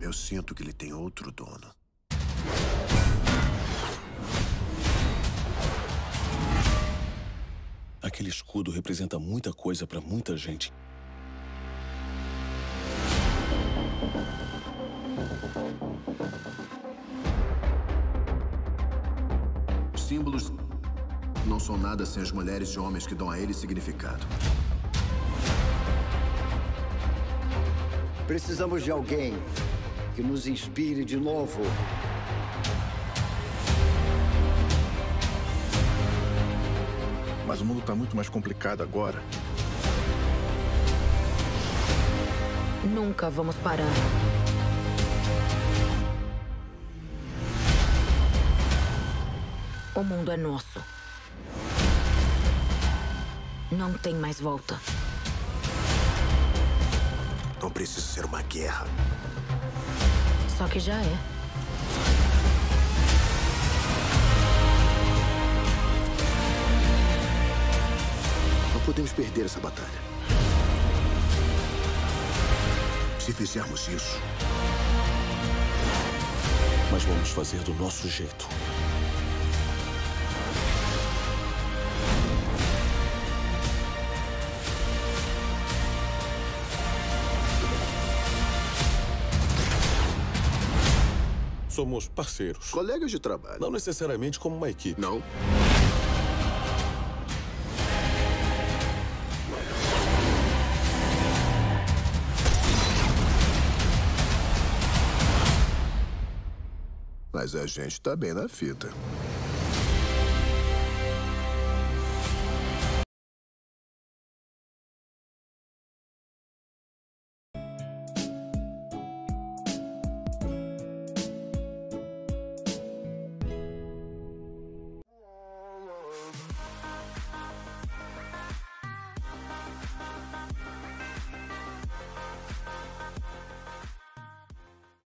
Eu sinto que ele tem outro dono. Aquele escudo representa muita coisa para muita gente. Símbolos não são nada sem as mulheres e homens que dão a eles significado. Precisamos de alguém que nos inspire de novo. Mas o mundo está muito mais complicado agora. Nunca vamos parar. O mundo é nosso. Não tem mais volta. Não precisa ser uma guerra. Só que já é. Não podemos perder essa batalha. Se fizermos isso, Mas vamos fazer do nosso jeito. Somos parceiros. colegas de trabalho. Não necessariamente como uma equipe. Não. Mas a gente tá bem na fita.